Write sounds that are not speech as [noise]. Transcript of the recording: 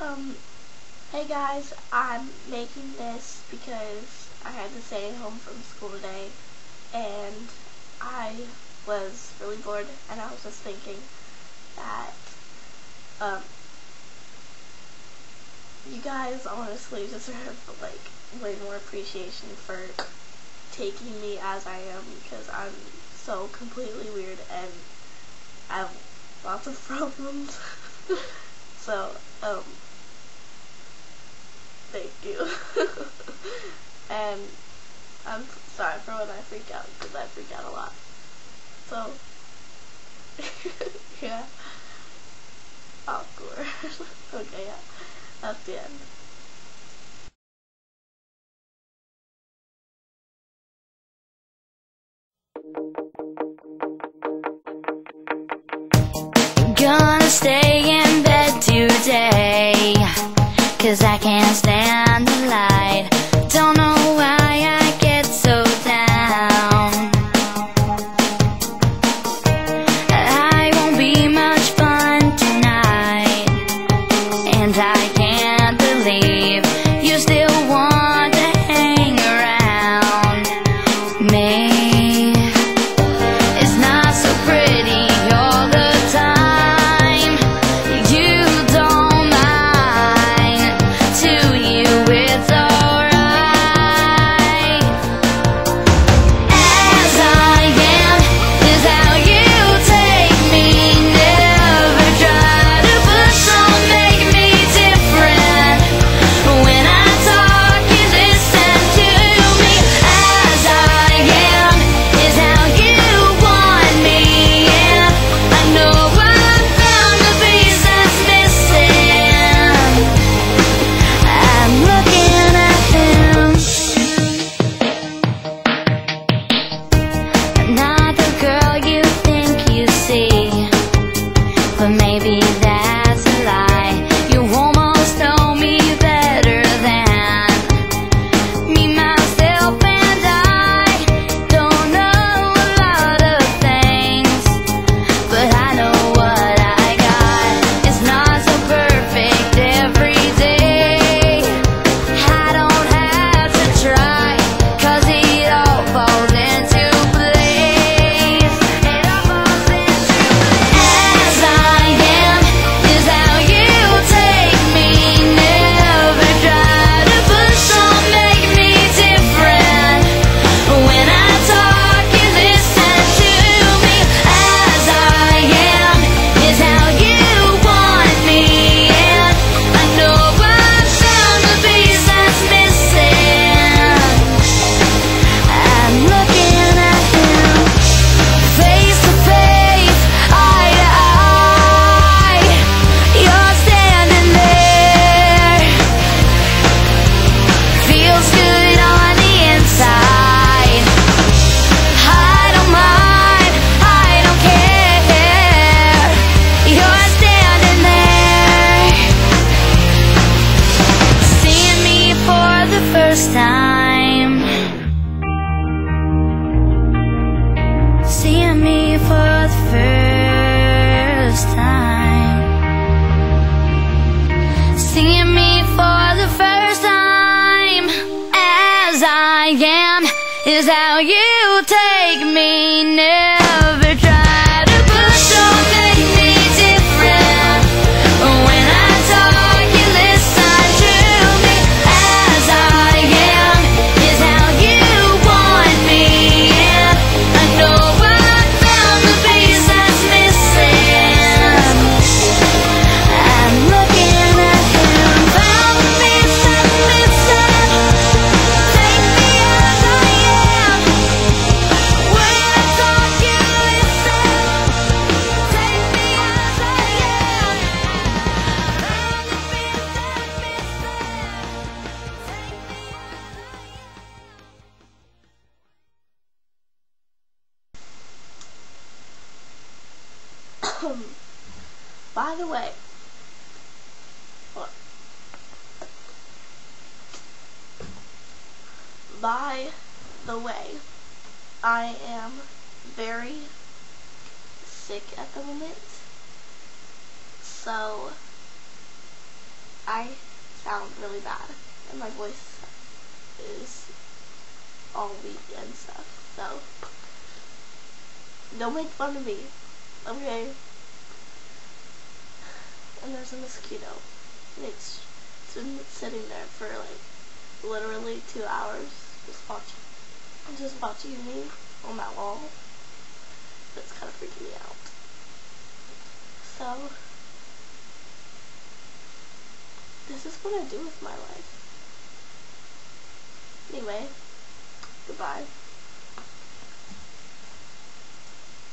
Um, hey guys, I'm making this because I had to stay home from school today, and I was really bored, and I was just thinking that, um, you guys honestly deserve, like, way more appreciation for taking me as I am, because I'm so completely weird, and I have lots of [laughs] problems. so, um, freak out because I freak out a lot. So, [laughs] yeah. Awkward. [laughs] okay, yeah. That's the end. Gonna stay in bed today Cause I can't stand the light is how you take By the way, by the way, I am very sick at the moment, so I sound really bad, and my voice is all weak and stuff, so don't make fun of me, okay? And there's a mosquito. And it's, been sitting there for like literally two hours, just watching, just watching me on that wall. That's kind of freaking me out. So, this is what I do with my life. Anyway, goodbye.